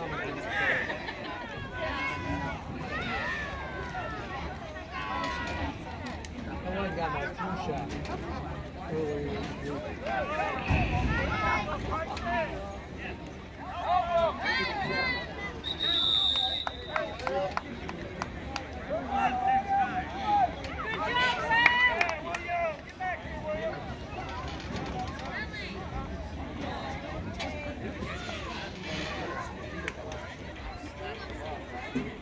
I got my flu shot this week.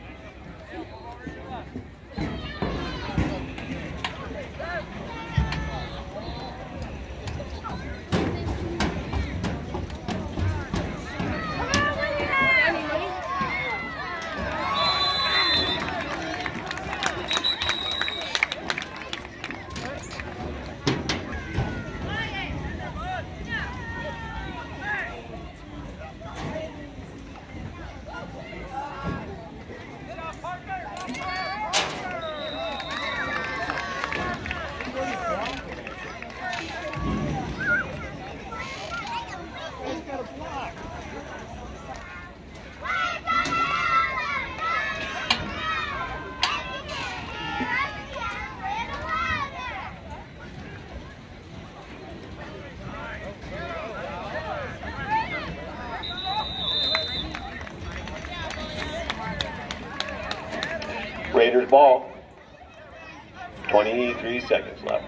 Raiders ball. 23 seconds left.